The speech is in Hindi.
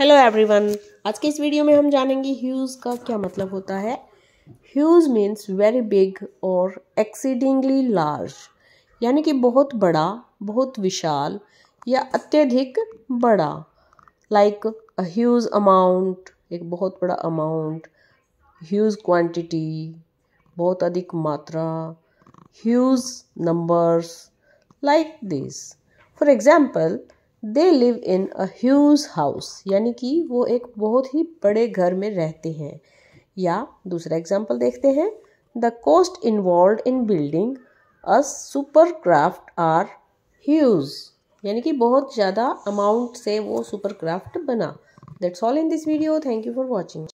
हेलो एवरीवन आज के इस वीडियो में हम जानेंगे ह्यूज का क्या मतलब होता है। ह्यूज मीन्स वेरी बिग और एक्सीडिंगली लार्ज यानी कि बहुत बड़ा, बहुत विशाल या अत्यधिक बड़ा। लाइक अ ह्यूज अमाउंट एक बहुत बड़ा अमाउंट ह्यूज क्वांटिटी बहुत अधिक मात्रा huge numbers like this for example they live in a huge house यानी कि वो एक बहुत ही बड़े घर में रहते हैं। या दूसरा एग्ज़ाम्पल देखते हैं। The cost involve in building a super craft are huge यानी कि बहुत ज़्यादा अमाउंट से वो सुपर क्राफ्ट बना। That's all in this video thank you for watching